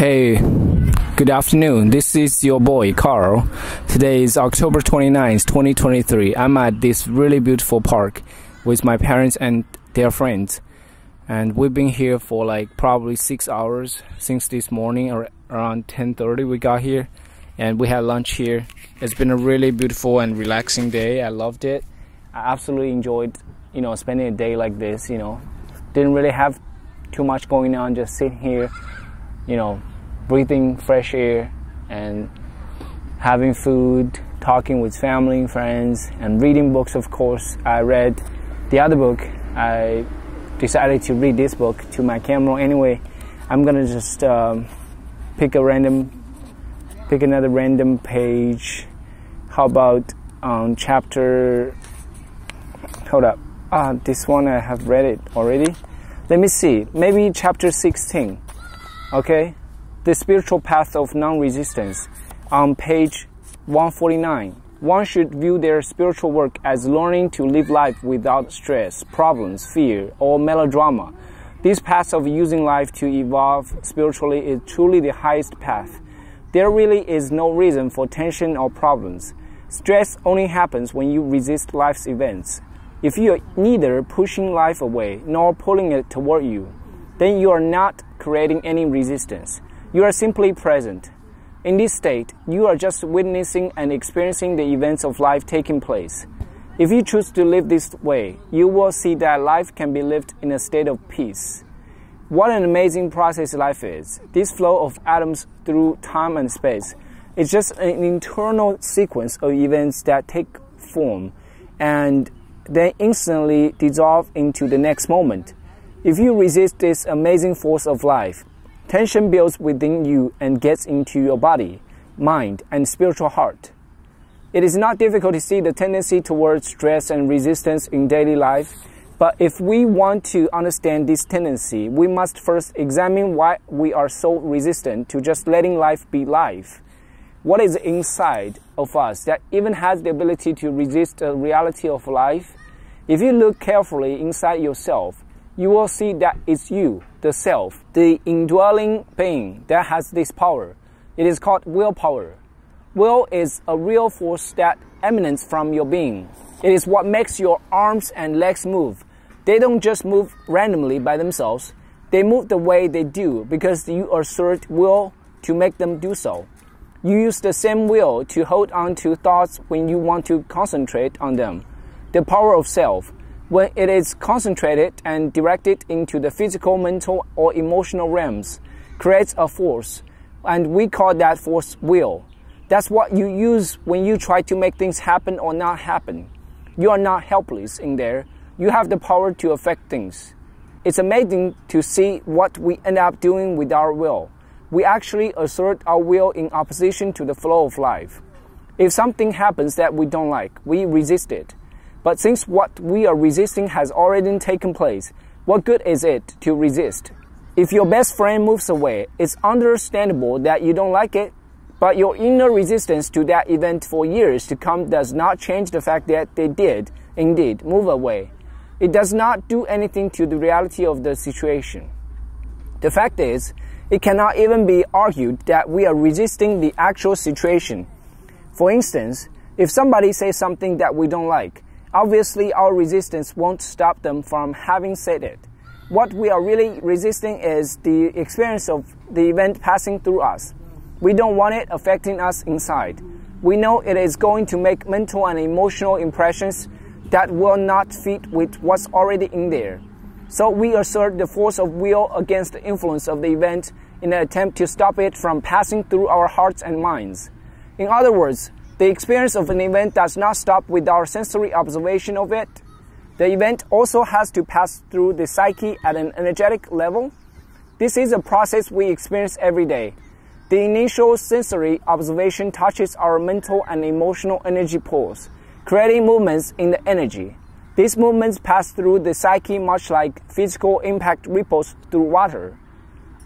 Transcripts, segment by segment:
Hey, good afternoon. This is your boy Carl. Today is October 29th, 2023. I'm at this really beautiful park with my parents and their friends. And we've been here for like probably 6 hours since this morning or around 10:30 we got here and we had lunch here. It's been a really beautiful and relaxing day. I loved it. I absolutely enjoyed, you know, spending a day like this, you know. Didn't really have too much going on just sitting here you know, breathing fresh air and having food, talking with family and friends, and reading books, of course. I read the other book. I decided to read this book to my camera anyway. I'm gonna just um, pick a random, pick another random page. How about um, chapter? Hold up. Ah, this one I have read it already. Let me see. Maybe chapter 16 okay the spiritual path of non-resistance. On page 149 one should view their spiritual work as learning to live life without stress problems fear or melodrama. This path of using life to evolve spiritually is truly the highest path. There really is no reason for tension or problems. Stress only happens when you resist life's events. If you are neither pushing life away nor pulling it toward you then you are not creating any resistance. You are simply present. In this state, you are just witnessing and experiencing the events of life taking place. If you choose to live this way, you will see that life can be lived in a state of peace. What an amazing process life is. This flow of atoms through time and space is just an internal sequence of events that take form and then instantly dissolve into the next moment. If you resist this amazing force of life, tension builds within you and gets into your body, mind, and spiritual heart. It is not difficult to see the tendency towards stress and resistance in daily life, but if we want to understand this tendency, we must first examine why we are so resistant to just letting life be life. What is inside of us that even has the ability to resist the reality of life? If you look carefully inside yourself, you will see that it's you, the self, the indwelling being that has this power. It is called willpower. Will is a real force that emanates from your being. It is what makes your arms and legs move. They don't just move randomly by themselves. They move the way they do because you assert will to make them do so. You use the same will to hold on to thoughts when you want to concentrate on them. The power of self when it is concentrated and directed into the physical, mental, or emotional realms, creates a force, and we call that force will. That's what you use when you try to make things happen or not happen. You are not helpless in there. You have the power to affect things. It's amazing to see what we end up doing with our will. We actually assert our will in opposition to the flow of life. If something happens that we don't like, we resist it. But since what we are resisting has already taken place, what good is it to resist? If your best friend moves away, it's understandable that you don't like it, but your inner resistance to that event for years to come does not change the fact that they did, indeed, move away. It does not do anything to the reality of the situation. The fact is, it cannot even be argued that we are resisting the actual situation. For instance, if somebody says something that we don't like, Obviously, our resistance won't stop them from having said it. What we are really resisting is the experience of the event passing through us. We don't want it affecting us inside. We know it is going to make mental and emotional impressions that will not fit with what's already in there. So we assert the force of will against the influence of the event in an attempt to stop it from passing through our hearts and minds. In other words, the experience of an event does not stop with our sensory observation of it. The event also has to pass through the psyche at an energetic level. This is a process we experience every day. The initial sensory observation touches our mental and emotional energy pools, creating movements in the energy. These movements pass through the psyche much like physical impact ripples through water.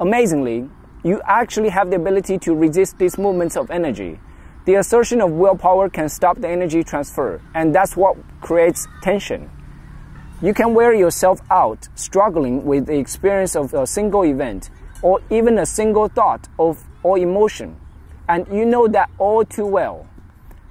Amazingly, you actually have the ability to resist these movements of energy. The assertion of willpower can stop the energy transfer, and that's what creates tension. You can wear yourself out struggling with the experience of a single event, or even a single thought of or emotion, and you know that all too well.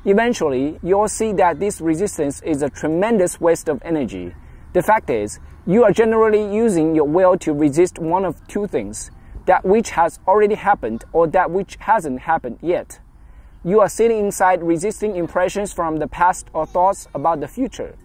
Eventually, you'll see that this resistance is a tremendous waste of energy. The fact is, you are generally using your will to resist one of two things that which has already happened or that which hasn't happened yet. You are sitting inside resisting impressions from the past or thoughts about the future.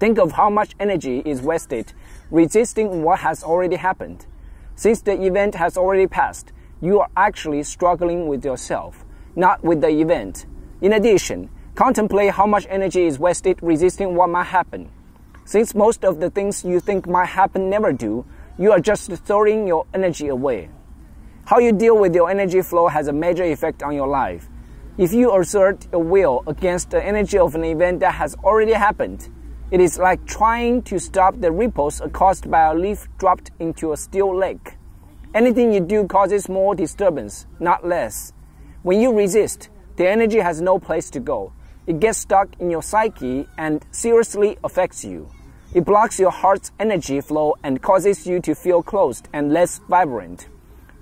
Think of how much energy is wasted resisting what has already happened. Since the event has already passed, you are actually struggling with yourself, not with the event. In addition, contemplate how much energy is wasted resisting what might happen. Since most of the things you think might happen never do, you are just throwing your energy away. How you deal with your energy flow has a major effect on your life. If you assert your will against the energy of an event that has already happened, it is like trying to stop the ripples caused by a leaf dropped into a still lake. Anything you do causes more disturbance, not less. When you resist, the energy has no place to go. It gets stuck in your psyche and seriously affects you. It blocks your heart's energy flow and causes you to feel closed and less vibrant.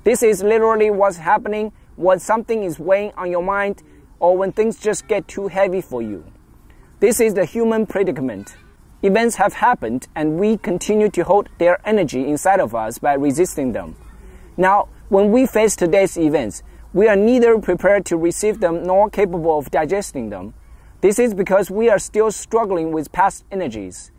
This is literally what's happening when something is weighing on your mind or when things just get too heavy for you. This is the human predicament. Events have happened and we continue to hold their energy inside of us by resisting them. Now, when we face today's events, we are neither prepared to receive them nor capable of digesting them. This is because we are still struggling with past energies.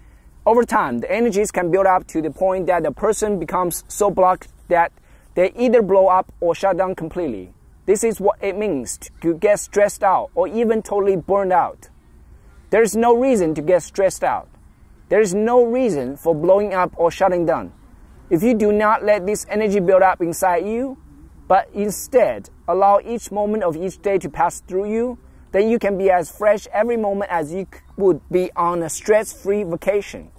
Over time, the energies can build up to the point that the person becomes so blocked that they either blow up or shut down completely. This is what it means to get stressed out or even totally burned out. There is no reason to get stressed out. There is no reason for blowing up or shutting down. If you do not let this energy build up inside you, but instead allow each moment of each day to pass through you, then you can be as fresh every moment as you would be on a stress free vacation.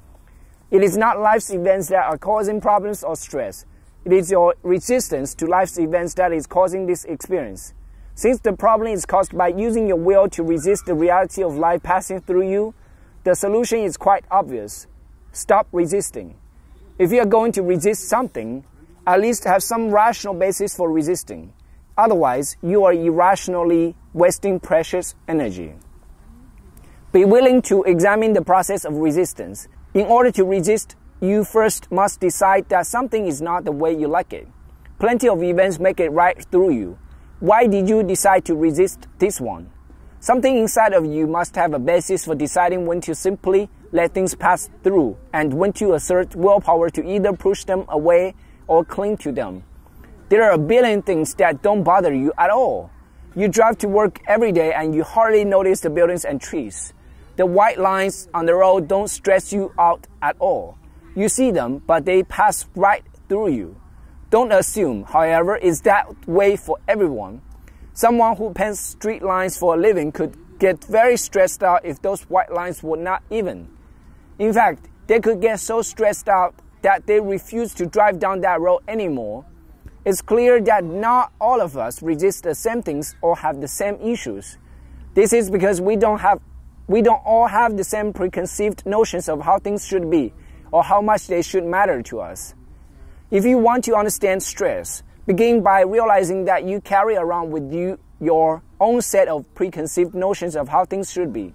It is not life's events that are causing problems or stress. It is your resistance to life's events that is causing this experience. Since the problem is caused by using your will to resist the reality of life passing through you, the solution is quite obvious. Stop resisting. If you are going to resist something, at least have some rational basis for resisting. Otherwise, you are irrationally wasting precious energy. Be willing to examine the process of resistance in order to resist, you first must decide that something is not the way you like it. Plenty of events make it right through you. Why did you decide to resist this one? Something inside of you must have a basis for deciding when to simply let things pass through and when to assert willpower to either push them away or cling to them. There are a billion things that don't bother you at all. You drive to work every day and you hardly notice the buildings and trees. The white lines on the road don't stress you out at all. You see them, but they pass right through you. Don't assume, however, it's that way for everyone. Someone who paints street lines for a living could get very stressed out if those white lines were not even. In fact, they could get so stressed out that they refuse to drive down that road anymore. It's clear that not all of us resist the same things or have the same issues. This is because we don't have we don't all have the same preconceived notions of how things should be or how much they should matter to us. If you want to understand stress, begin by realizing that you carry around with you your own set of preconceived notions of how things should be.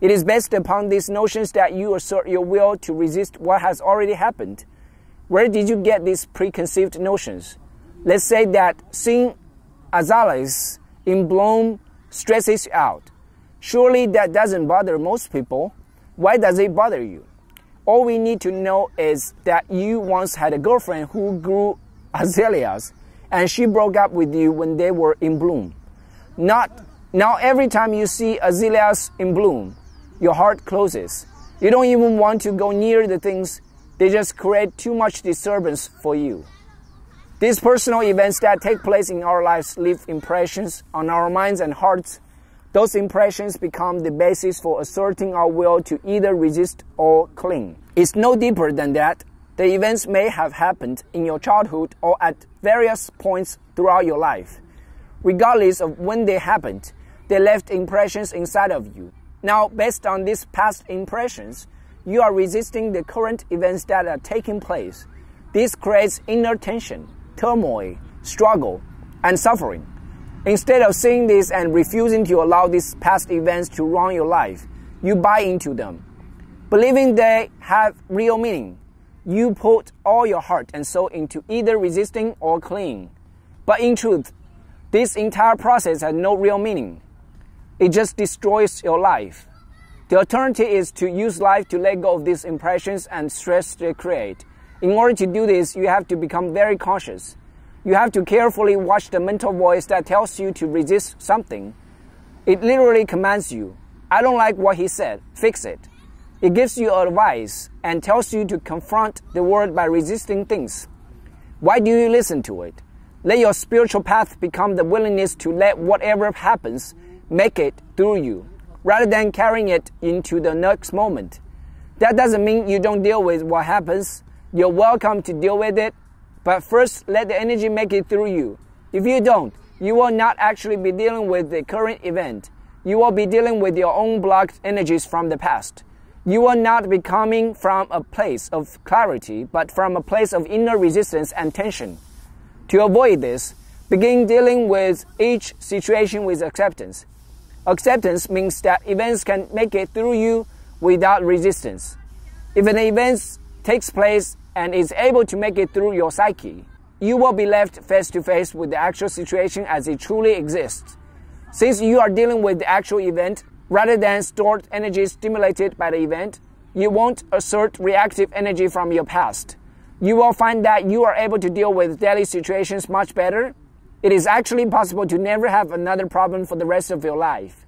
It is based upon these notions that you assert your will to resist what has already happened. Where did you get these preconceived notions? Let's say that seeing azaleas in bloom stresses you out. Surely that doesn't bother most people. Why does it bother you? All we need to know is that you once had a girlfriend who grew azaleas and she broke up with you when they were in bloom. Not now every time you see azaleas in bloom, your heart closes. You don't even want to go near the things. They just create too much disturbance for you. These personal events that take place in our lives leave impressions on our minds and hearts those impressions become the basis for asserting our will to either resist or cling. It's no deeper than that. The events may have happened in your childhood or at various points throughout your life. Regardless of when they happened, they left impressions inside of you. Now, based on these past impressions, you are resisting the current events that are taking place. This creates inner tension. turmoil, struggle, and suffering. Instead of seeing this and refusing to allow these past events to run your life, you buy into them. Believing they have real meaning, you put all your heart and soul into either resisting or clinging. But in truth, this entire process has no real meaning. It just destroys your life. The alternative is to use life to let go of these impressions and stress they create. In order to do this, you have to become very cautious. You have to carefully watch the mental voice that tells you to resist something. It literally commands you. I don't like what he said. Fix it. It gives you advice and tells you to confront the world by resisting things. Why do you listen to it? Let your spiritual path become the willingness to let whatever happens make it through you, rather than carrying it into the next moment. That doesn't mean you don't deal with what happens. You're welcome to deal with it, but first let the energy make it through you. If you don't, you will not actually be dealing with the current event. You will be dealing with your own blocked energies from the past. You will not be coming from a place of clarity, but from a place of inner resistance and tension. To avoid this, begin dealing with each situation with acceptance. Acceptance means that events can make it through you without resistance. If an event takes place and is able to make it through your psyche, you will be left face to face with the actual situation as it truly exists. Since you are dealing with the actual event rather than stored energy stimulated by the event, you won't assert reactive energy from your past. You will find that you are able to deal with daily situations much better it is actually possible to never have another problem for the rest of your life.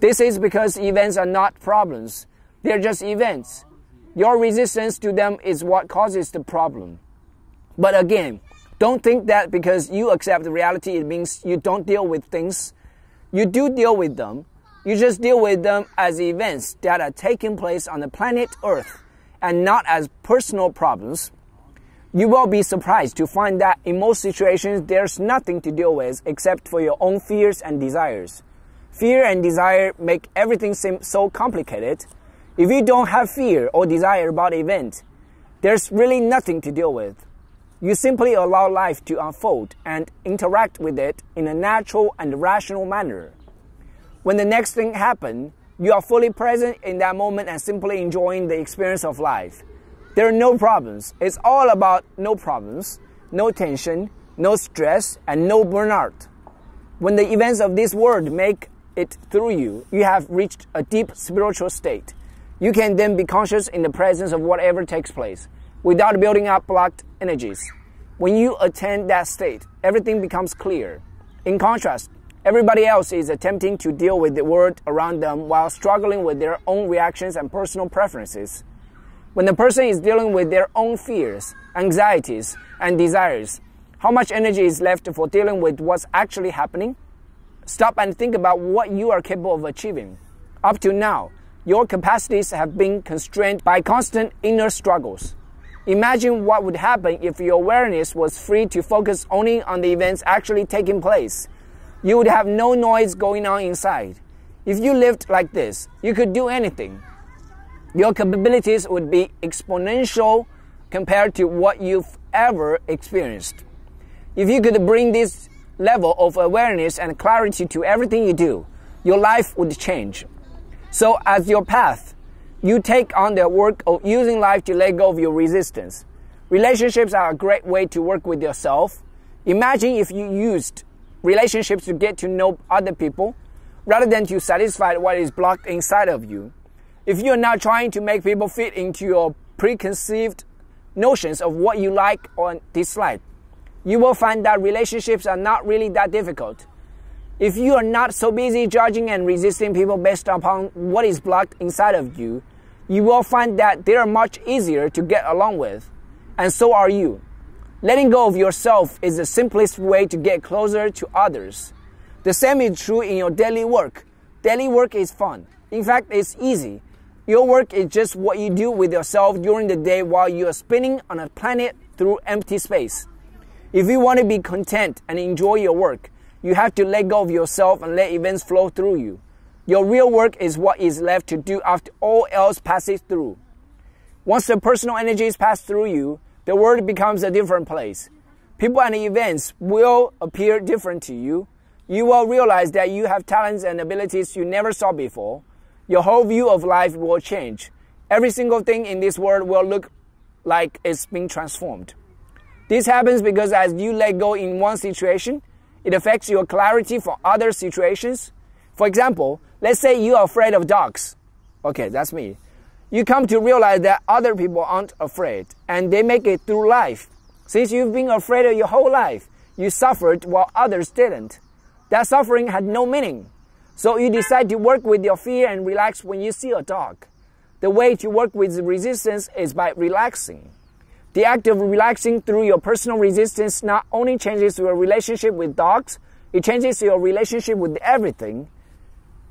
This is because events are not problems. They're just events. Your resistance to them is what causes the problem. But again, don't think that because you accept the reality, it means you don't deal with things. You do deal with them. You just deal with them as events that are taking place on the planet Earth and not as personal problems you will be surprised to find that in most situations there's nothing to deal with except for your own fears and desires. Fear and desire make everything seem so complicated. If you don't have fear or desire about event, there's really nothing to deal with. You simply allow life to unfold and interact with it in a natural and rational manner. When the next thing happens, you are fully present in that moment and simply enjoying the experience of life. There are no problems. It's all about no problems, no tension, no stress, and no burnout. When the events of this world make it through you, you have reached a deep spiritual state. You can then be conscious in the presence of whatever takes place without building up blocked energies. When you attain that state, everything becomes clear. In contrast, everybody else is attempting to deal with the world around them while struggling with their own reactions and personal preferences. When the person is dealing with their own fears, anxieties, and desires, how much energy is left for dealing with what's actually happening? Stop and think about what you are capable of achieving. Up to now, your capacities have been constrained by constant inner struggles. Imagine what would happen if your awareness was free to focus only on the events actually taking place. You would have no noise going on inside. If you lived like this, you could do anything your capabilities would be exponential compared to what you've ever experienced. If you could bring this level of awareness and clarity to everything you do, your life would change. So, as your path, you take on the work of using life to let go of your resistance. Relationships are a great way to work with yourself. Imagine if you used relationships to get to know other people rather than to satisfy what is blocked inside of you. If you're not trying to make people fit into your preconceived notions of what you like or dislike, you will find that relationships are not really that difficult. If you are not so busy judging and resisting people based upon what is blocked inside of you, you will find that they are much easier to get along with. And so are you. Letting go of yourself is the simplest way to get closer to others. The same is true in your daily work. Daily work is fun. In fact, it's easy. Your work is just what you do with yourself during the day while you are spinning on a planet through empty space. If you want to be content and enjoy your work, you have to let go of yourself and let events flow through you. Your real work is what is left to do after all else passes through. Once the personal energies pass through you, the world becomes a different place. People and events will appear different to you. You will realize that you have talents and abilities you never saw before. Your whole view of life will change. Every single thing in this world will look like it's being transformed. This happens because as you let go in one situation, it affects your clarity for other situations. For example, let's say you are afraid of dogs. Okay, that's me. You come to realize that other people aren't afraid and they make it through life. Since you've been afraid of your whole life, you suffered while others didn't. That suffering had no meaning. So you decide to work with your fear and relax when you see a dog. The way to work with resistance is by relaxing. The act of relaxing through your personal resistance not only changes your relationship with dogs, it changes your relationship with everything.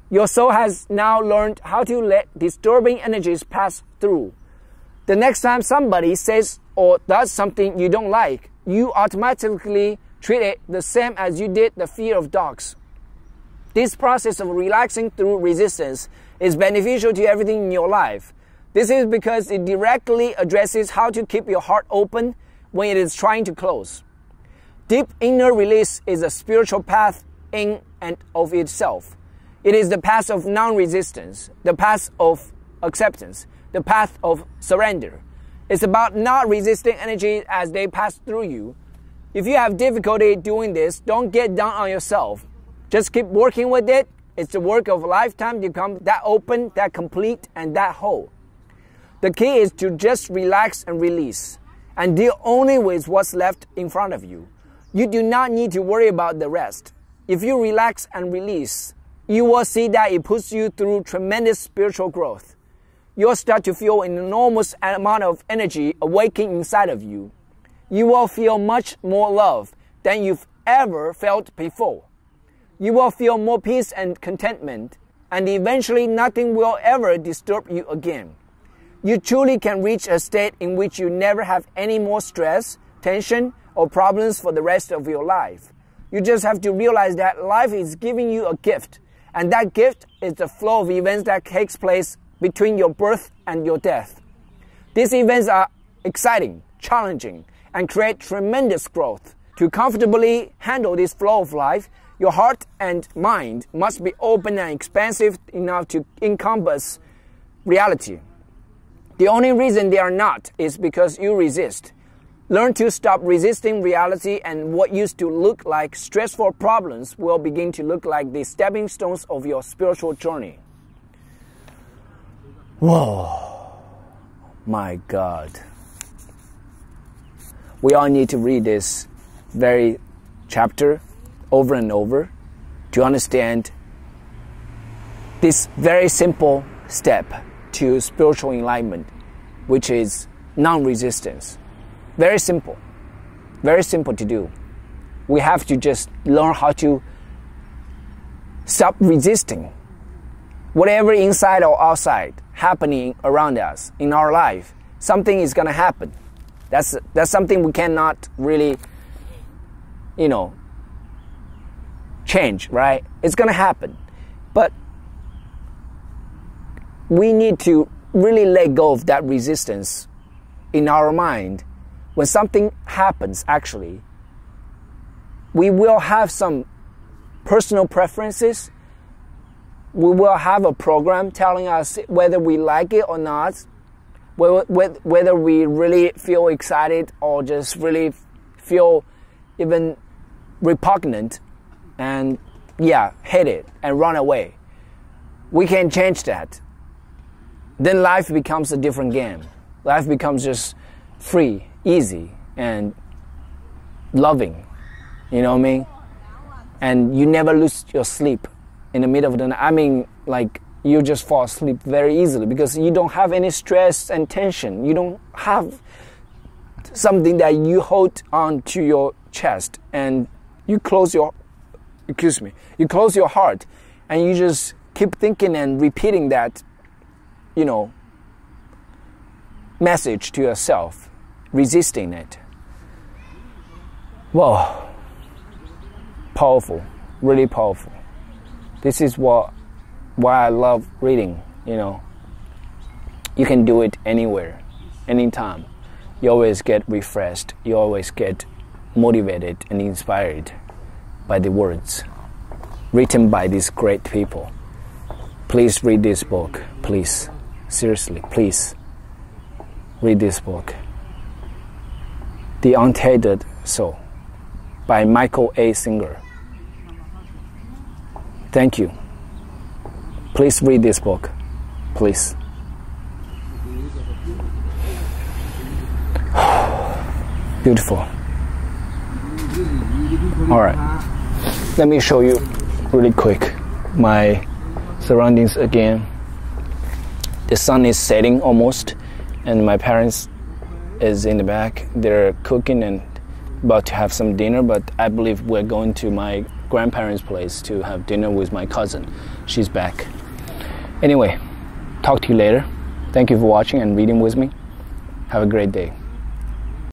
Your soul has now learned how to let disturbing energies pass through. The next time somebody says or does something you don't like, you automatically treat it the same as you did the fear of dogs. This process of relaxing through resistance is beneficial to everything in your life. This is because it directly addresses how to keep your heart open when it is trying to close. Deep inner release is a spiritual path in and of itself. It is the path of non-resistance, the path of acceptance, the path of surrender. It's about not resisting energy as they pass through you. If you have difficulty doing this, don't get down on yourself. Just keep working with it. It's the work of a lifetime to become that open, that complete, and that whole. The key is to just relax and release and deal only with what's left in front of you. You do not need to worry about the rest. If you relax and release, you will see that it puts you through tremendous spiritual growth. You'll start to feel an enormous amount of energy awakening inside of you. You will feel much more love than you've ever felt before. You will feel more peace and contentment, and eventually nothing will ever disturb you again. You truly can reach a state in which you never have any more stress, tension, or problems for the rest of your life. You just have to realize that life is giving you a gift and that gift is the flow of events that takes place between your birth and your death. These events are exciting, challenging, and create tremendous growth. To comfortably handle this flow of life, your heart and mind must be open and expansive enough to encompass reality. The only reason they are not is because you resist. Learn to stop resisting reality, and what used to look like stressful problems will begin to look like the stepping stones of your spiritual journey. Whoa, my God. We all need to read this very chapter over and over to understand this very simple step to spiritual enlightenment, which is non resistance. Very simple. Very simple to do. We have to just learn how to stop resisting whatever inside or outside happening around us in our life. Something is going to happen. That's, that's something we cannot really, you know, change, right? It's going to happen. But we need to really let go of that resistance in our mind when something happens, actually, we will have some personal preferences. We will have a program telling us whether we like it or not, whether we really feel excited or just really feel even repugnant and, yeah, hate it and run away. We can change that. Then life becomes a different game. Life becomes just free easy and loving. You know what I mean? And you never lose your sleep in the middle of the night. I mean, like, you just fall asleep very easily because you don't have any stress and tension. You don't have something that you hold on to your chest and you close your, excuse me, you close your heart and you just keep thinking and repeating that, you know, message to yourself resisting it. Wow. Powerful, really powerful. This is what why I love reading, you know. You can do it anywhere, anytime. You always get refreshed. You always get motivated and inspired by the words written by these great people. Please read this book. Please. Seriously, please. Read this book. The Untethered Soul by Michael A. Singer. Thank you. Please read this book. Please. Beautiful. All right. Let me show you really quick my surroundings again. The sun is setting almost, and my parents is in the back. They're cooking and about to have some dinner, but I believe we're going to my grandparents' place to have dinner with my cousin. She's back. Anyway, talk to you later. Thank you for watching and reading with me. Have a great day.